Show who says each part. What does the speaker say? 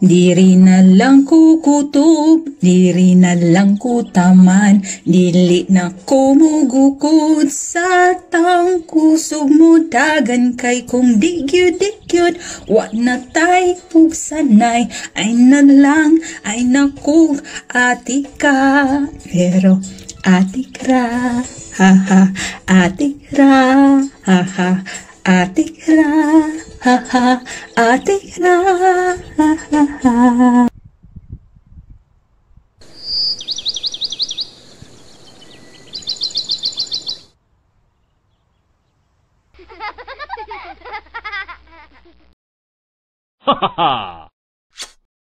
Speaker 1: Diri na lang ko kutob, diri na lang ko taman, dili na ko mugukod sa tangkusog mo. Dagan kay kung digyud digyud, wa na tay ug sanay, ay na lang, ay nakog ati ka, pero ati ra, ha ha, ati ra, ha ha, ati ra, ha ha, ati ra, ha ha ha.
Speaker 2: Ha ha ha!